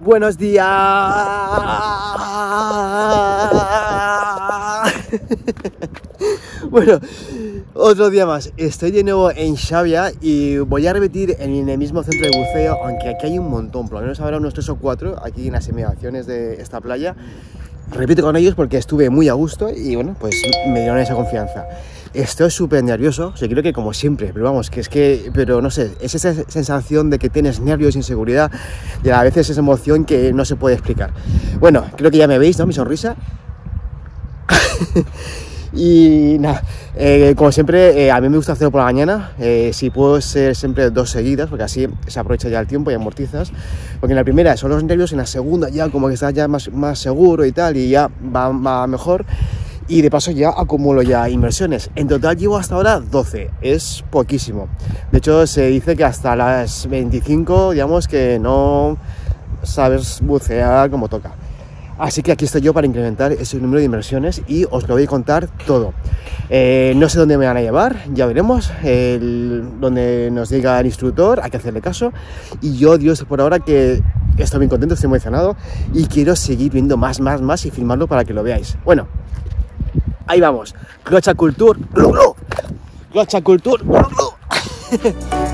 Buenos días. bueno, otro día más. Estoy de nuevo en Xavia y voy a repetir en el mismo centro de buceo, aunque aquí hay un montón, por lo menos habrá unos tres o cuatro aquí en las inmediaciones de esta playa. Repito con ellos porque estuve muy a gusto y bueno, pues me dieron esa confianza. Estoy súper nervioso, creo que como siempre, pero vamos, que es que, pero no sé, es esa sensación de que tienes nervios, inseguridad y a veces esa emoción que no se puede explicar. Bueno, creo que ya me veis, ¿no? Mi sonrisa. y nada, eh, como siempre, eh, a mí me gusta hacerlo por la mañana, eh, si puedo ser siempre dos seguidas, porque así se aprovecha ya el tiempo y amortizas, porque en la primera son los nervios, en la segunda ya como que estás ya más, más seguro y tal, y ya va, va mejor y de paso ya acumulo ya inversiones. En total llevo hasta ahora 12, es poquísimo. De hecho se dice que hasta las 25, digamos que no sabes bucear como toca. Así que aquí estoy yo para incrementar ese número de inversiones y os lo voy a contar todo. Eh, no sé dónde me van a llevar, ya veremos. donde nos diga el instructor, hay que hacerle caso. Y yo, Dios, por ahora que estoy muy contento, estoy emocionado y quiero seguir viendo más, más, más y filmarlo para que lo veáis. Bueno, Ahí vamos. Clocha Culture. Clocha Culture.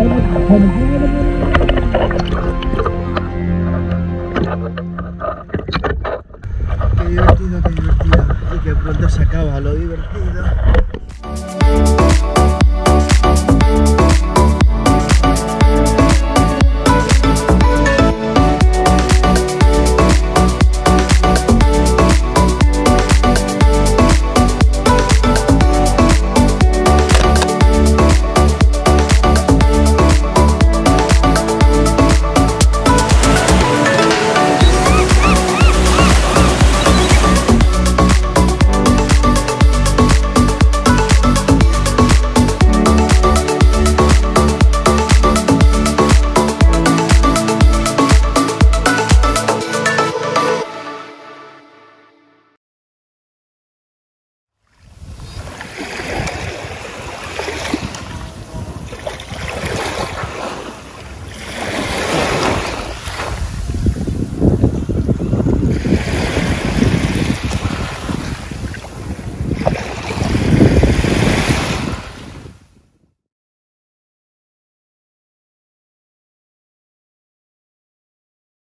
Qué divertido, qué divertido. Y que pronto se acaba lo divertido.